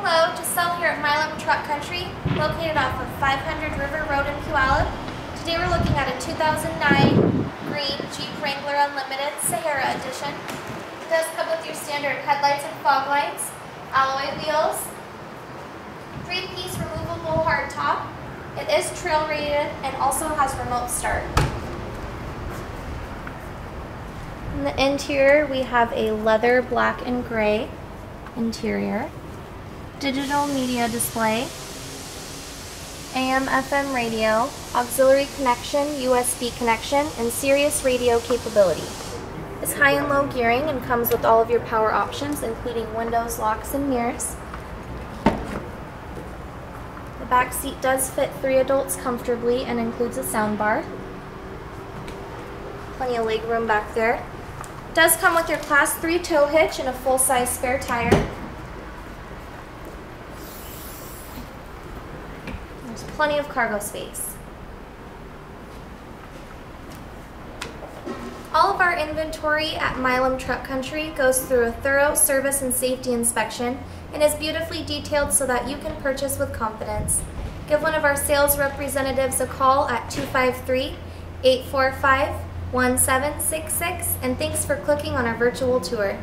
Hello, to sell here at Milam Truck Country, located off of 500 River Road in Puyallup. Today we're looking at a 2009 green Jeep Wrangler Unlimited Sahara Edition. It does come with your standard headlights and fog lights, alloy wheels, three-piece removable hardtop. It is trail rated and also has remote start. In the interior, we have a leather black and gray interior, digital media display, AM FM radio, auxiliary connection, USB connection, and Sirius radio capability. It's high and low gearing and comes with all of your power options, including windows, locks, and mirrors. The back seat does fit three adults comfortably and includes a sound bar. Plenty of leg room back there. Does come with your class 3 tow hitch and a full-size spare tire. There's plenty of cargo space. All of our inventory at Milam Truck Country goes through a thorough service and safety inspection and is beautifully detailed so that you can purchase with confidence. Give one of our sales representatives a call at 253 845 1766 and thanks for clicking on our virtual tour.